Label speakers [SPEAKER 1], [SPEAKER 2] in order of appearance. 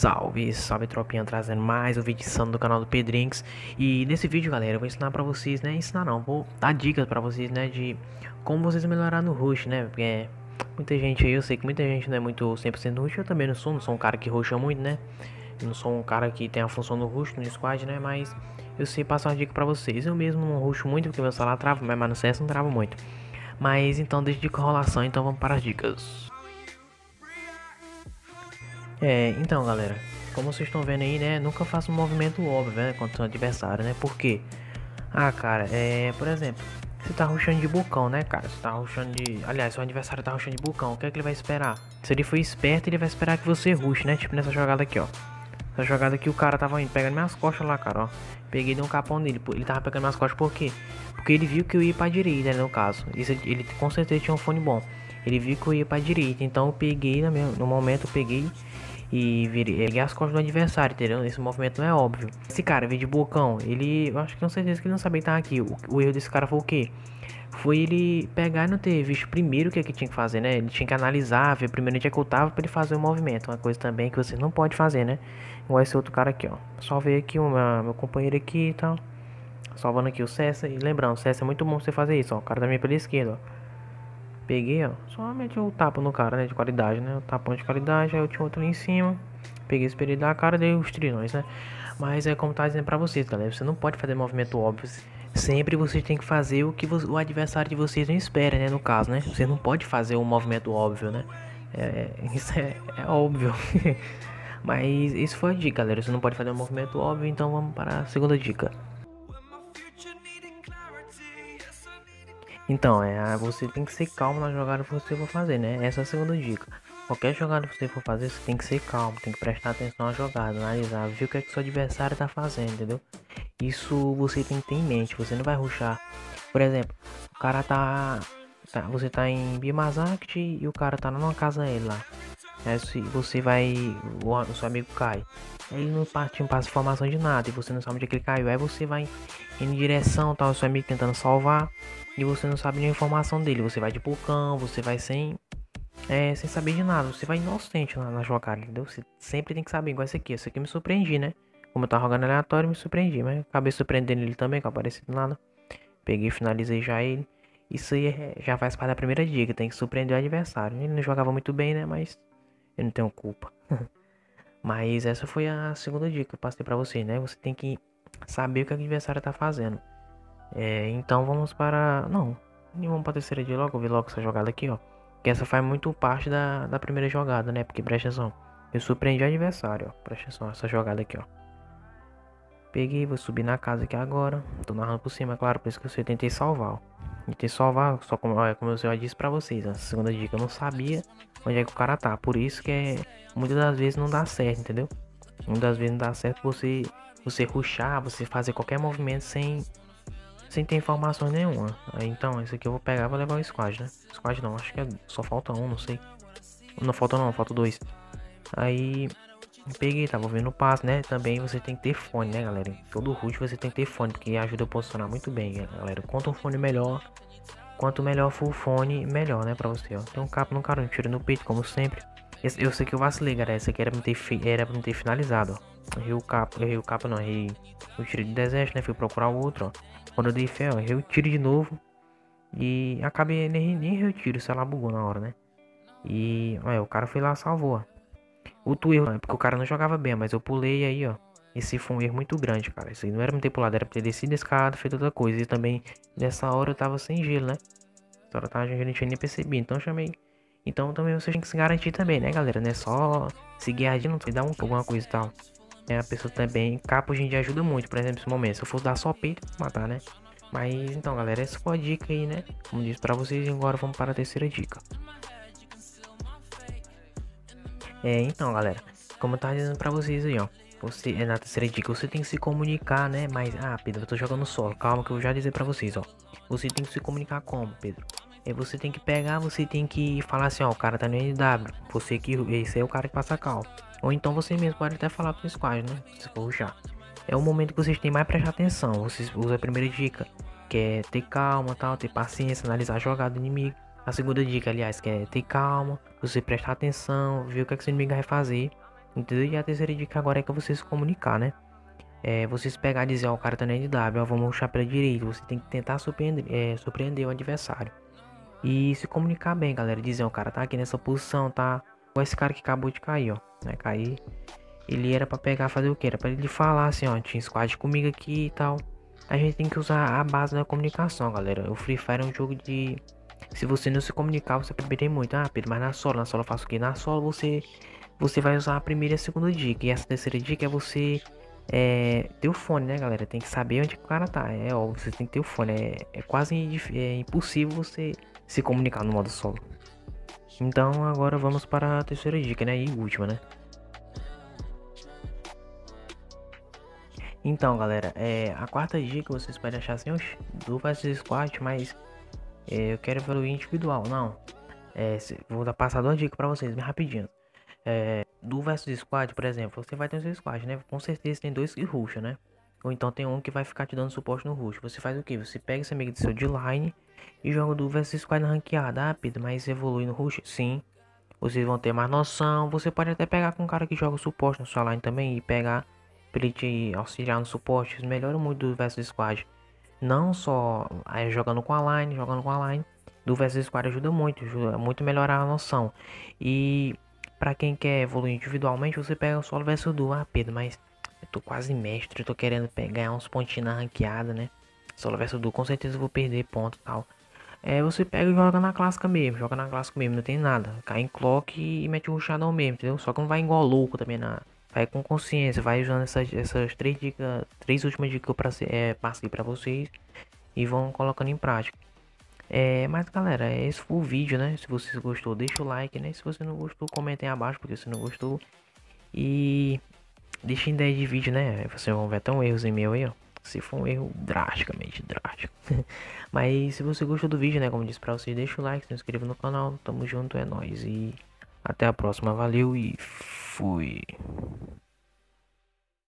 [SPEAKER 1] Salve, salve tropinha, trazendo mais um vídeo do canal do Pedrinks. E nesse vídeo, galera, eu vou ensinar pra vocês, né, ensinar não, vou dar dicas pra vocês, né, de como vocês melhorar no rush, né, porque muita gente aí, eu sei que muita gente não é muito 100% rush, eu também não sou, não sou um cara que rusha muito, né Não sou um cara que tem a função do rush no squad, né, mas eu sei passar uma dica pra vocês. Eu mesmo não rusho muito, porque meu celular trava, mas no CS não trava muito. Mas então, deixa de enrolação, então vamos para as dicas é, então galera, como vocês estão vendo aí, né, nunca faça um movimento óbvio, né, contra o adversário, né, por quê? Ah, cara, é, por exemplo, você tá ruxando de bucão, né, cara, você tá ruxando de, aliás, seu adversário tá ruxando de bucão, o que é que ele vai esperar? Se ele for esperto, ele vai esperar que você ruxe, né, tipo nessa jogada aqui, ó. Essa jogada aqui o cara tava indo, pegando minhas costas lá, cara, ó. Peguei de um capão nele, ele tava pegando minhas costas por quê? Porque ele viu que eu ia pra direita, né, no caso, Isso, ele com certeza tinha um fone bom. Ele viu que eu ia pra direita, então eu peguei, no momento eu peguei e erguer as costas do adversário, entendeu? Esse movimento não é óbvio. Esse cara veio de bocão, ele, eu acho que com certeza que ele não sabia estar aqui. O, o, erro desse cara foi o quê? Foi ele pegar e não ter visto primeiro o que, é que tinha que fazer, né? Ele tinha que analisar, ver primeiro onde é que eu tava pra ele fazer o movimento. Uma coisa também que você não pode fazer, né? Igual esse outro cara aqui, ó. Só aqui o meu, meu companheiro aqui e tal. Salvando aqui o Cessa. E lembrando, o Cessa é muito bom você fazer isso, ó. O cara também pela esquerda, ó. Peguei, ó. Somente o tapa no cara, né? De qualidade, né? O tapão de qualidade. Aí eu tinha outro ali em cima. Peguei, esperei dar a cara, dei os trilhões, né? Mas é como tá dizendo pra vocês, galera. Você não pode fazer movimento óbvio. Sempre você tem que fazer o que o adversário de vocês não espera, né? No caso, né? Você não pode fazer um movimento óbvio, né? É, é isso é, é óbvio. Mas isso foi a dica, galera. Você não pode fazer um movimento óbvio, então vamos para a segunda dica. Então, é, você tem que ser calmo na jogada que você for fazer, né? Essa é a segunda dica. Qualquer jogada que você for fazer, você tem que ser calmo, tem que prestar atenção na jogada, analisar, ver o que é que seu adversário tá fazendo, entendeu? Isso você tem que ter em mente, você não vai ruxar. Por exemplo, o cara tá, tá você tá em Bimazakt e o cara tá numa casa ele lá. Aí você vai, o, o seu amigo cai. Ele não, parte, não passa informação de nada e você não sabe onde é que ele caiu. Aí você vai em direção, tá o seu amigo tentando salvar e você não sabe nenhuma informação dele. Você vai de pulcão, você vai sem é, sem saber de nada. Você vai inocente na, na jogada, entendeu? Você sempre tem que saber, igual esse aqui. Esse aqui me surpreendi, né? Como eu tava jogando aleatório, me surpreendi. Mas acabei surpreendendo ele também, que apareceu do nada. Peguei finalizei já ele. Isso aí é, já faz parte da primeira dica. Tem que surpreender o adversário. Ele não jogava muito bem, né? Mas eu não tenho culpa. Mas essa foi a segunda dica que eu passei pra você, né? Você tem que saber o que o adversário tá fazendo. É, então vamos para. Não, vamos para a terceira de logo. Eu vi logo essa jogada aqui, ó. Que essa faz muito parte da, da primeira jogada, né? Porque presta atenção. Eu surpreendi o adversário, ó. Presta atenção, essa jogada aqui, ó. Peguei, vou subir na casa aqui agora. Tô narrando por cima, claro, por isso que eu tentei salvar. Tentei salvar, só como, ó, como eu já disse pra vocês, a segunda dica, eu não sabia onde é que o cara tá. Por isso que é, muitas das vezes não dá certo, entendeu? Muitas das vezes não dá certo você, você ruxar, você fazer qualquer movimento sem sem ter informação nenhuma. Então, esse aqui eu vou pegar vou levar o squad, né? Squad não, acho que é, só falta um, não sei. Não falta não, falta dois. Aí peguei, tava vendo o passo, né? Também você tem que ter fone, né, galera? Todo root você tem que ter fone, porque ajuda a posicionar muito bem, galera. Quanto um fone melhor, quanto melhor for o fone, melhor, né, pra você, ó. Tem um capo no cara, um tiro no peito, como sempre. Esse, eu sei que eu vacilei, galera. Esse aqui era pra ter, era pra ter finalizado, ó. Errei o capo, errei o capo não, errei o tiro de deserto, né? Fui procurar o outro, ó. Quando eu dei fé, ó, errei o tiro de novo. E acabei nem, nem errei o tiro, sei lá, bugou na hora, né? E, olha, o cara foi lá salvou, ó. Outro erro, porque o cara não jogava bem, mas eu pulei aí, ó. Esse foi um erro muito grande, cara. Isso aí não era pra ter pulado, era pra ter descido a escada, feito outra coisa. E também, nessa hora eu tava sem gelo, né? Nessa hora eu tava, a gente não tinha nem percebido. Então eu chamei. Então também você tem que se garantir também, né, galera? Não é só seguir agindo, não sei, dar um, alguma coisa e tal. É, a pessoa também, capa hoje em dia ajuda muito, por exemplo, nesse momento. Se eu fosse dar só peito, matar, né? Mas então, galera, essa foi a dica aí, né? Como disse pra vocês, e agora vamos para a terceira dica. É, então, galera, como eu tava dizendo pra vocês aí, ó. Você, é na terceira dica, você tem que se comunicar, né? Mas, ah, Pedro, eu tô jogando solo. Calma que eu já dizer pra vocês, ó. Você tem que se comunicar como, Pedro? É, você tem que pegar, você tem que falar assim, ó, o cara tá no NW. Você que, esse é o cara que passa cal. Ou então você mesmo pode até falar pro squad, né? Se for ruxar. É o momento que vocês têm mais prestar atenção. Vocês usam a primeira dica, que é ter calma, tal, ter paciência, analisar a jogada do inimigo. A segunda dica, aliás, que é ter calma, você prestar atenção, ver o que, é que seu inimigo vai fazer. Entendeu? E a terceira dica agora é que você se comunicar, né? É, vocês pegar e dizer, ó, o cara tá na NW, ó, vamos puxar pela direita. Você tem que tentar surpreender, é, surpreender o adversário. E se comunicar bem, galera. Dizer, ó, o cara tá aqui nessa posição, tá? Com esse cara que acabou de cair, ó. Né? Cair. Ele era pra pegar, fazer o que? Era pra ele falar assim, ó, tinha squad comigo aqui e tal. A gente tem que usar a base da comunicação, galera. O Free Fire é um jogo de... Se você não se comunicar, você vai perder muito. Ah, Pedro, mas na solo, na solo eu faço o que? Na solo você... Você vai usar a primeira e a segunda dica. E essa terceira dica é você é, ter o fone, né, galera? Tem que saber onde o cara tá. É óbvio, você tem que ter o fone. É, é quase é impossível você se comunicar no modo solo. Então agora vamos para a terceira dica, né? E última, né? Então, galera, é, a quarta dica vocês podem achar assim, do versus squat, mas eu quero evoluir individual. Não, é, vou dar passar uma dica para vocês, bem rapidinho. É, do versus squad, por exemplo, você vai ter o seu squad, né? Com certeza tem dois que rusham, né? Ou então tem um que vai ficar te dando suporte no rush. Você faz o que? Você pega esse amigo do seu D-line e joga do versus squad na ranqueada. Ah, Pedro, mas evolui no rush? Sim. Vocês vão ter mais noção. Você pode até pegar com um cara que joga suporte na sua line também e pegar pra ele te auxiliar no suporte. Melhora muito do versus squad. Não só aí, jogando com a line, jogando com a line. Do versus squad ajuda muito, ajuda muito melhorar a noção. E para quem quer evoluir individualmente, você pega o solo versus duo. Ah, Pedro, mas eu tô quase mestre, eu tô querendo pegar uns pontinhos na ranqueada, né? Solo versus duo, com certeza eu vou perder ponto e tal. É, você pega e joga na clássica mesmo, joga na clássica mesmo, não tem nada. Cai em clock e mete o shadow mesmo, entendeu? Só que não vai igual louco também na. Vai com consciência, vai usando essas, essas três dicas, três últimas dicas que eu é, passei pra vocês e vão colocando em prática. É, mas galera, esse foi o vídeo, né? Se vocês gostou, deixa o like, né? Se você não gostou, comentem abaixo porque você não gostou. E deixem ideia de vídeo, né? Vocês vão ver até um em meu aí, ó. Se for um erro drasticamente drástico. mas se você gostou do vídeo, né? Como disse pra vocês, deixa o like, se inscreva no canal. Tamo junto, é nóis. E até a próxima. Valeu e fui.